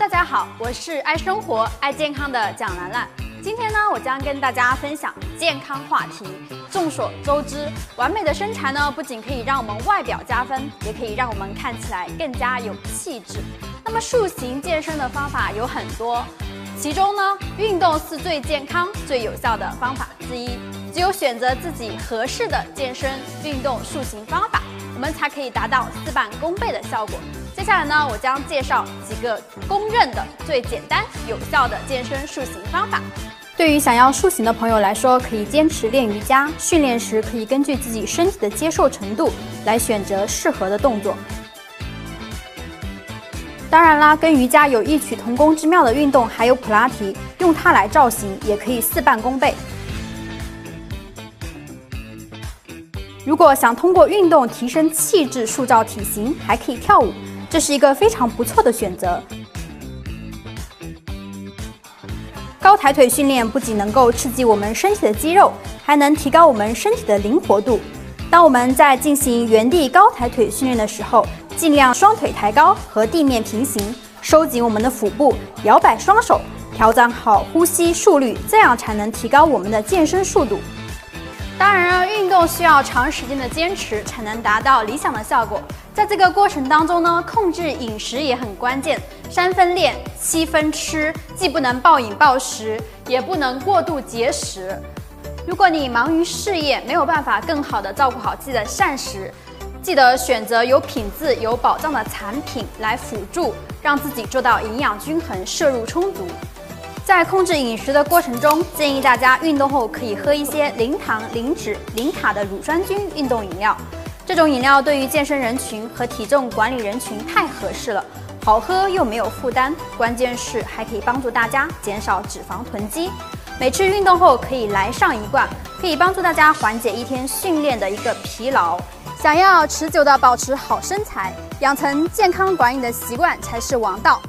大家好，我是爱生活、爱健康的蒋兰兰。今天呢，我将跟大家分享健康话题。众所周知，完美的身材呢，不仅可以让我们外表加分，也可以让我们看起来更加有气质。那么，塑形健身的方法有很多，其中呢，运动是最健康、最有效的方法之一。只有选择自己合适的健身运动塑形方法，我们才可以达到事半功倍的效果。接下来呢，我将介绍几个公认的最简单有效的健身塑形方法。对于想要塑形的朋友来说，可以坚持练瑜伽，训练时可以根据自己身体的接受程度来选择适合的动作。当然啦，跟瑜伽有异曲同工之妙的运动还有普拉提，用它来造型也可以事半功倍。如果想通过运动提升气质、塑造体型，还可以跳舞。这是一个非常不错的选择。高抬腿训练不仅能够刺激我们身体的肌肉，还能提高我们身体的灵活度。当我们在进行原地高抬腿训练的时候，尽量双腿抬高和地面平行，收紧我们的腹部，摇摆双手，调整好呼吸速率，这样才能提高我们的健身速度。当然了，运动需要长时间的坚持才能达到理想的效果。在这个过程当中呢，控制饮食也很关键。三分练，七分吃，既不能暴饮暴食，也不能过度节食。如果你忙于事业，没有办法更好的照顾好自己的膳食，记得选择有品质、有保障的产品来辅助，让自己做到营养均衡、摄入充足。在控制饮食的过程中，建议大家运动后可以喝一些零糖、零脂、零卡的乳酸菌运动饮料。这种饮料对于健身人群和体重管理人群太合适了，好喝又没有负担，关键是还可以帮助大家减少脂肪囤积。每次运动后可以来上一罐，可以帮助大家缓解一天训练的一个疲劳。想要持久的保持好身材，养成健康管理的习惯才是王道。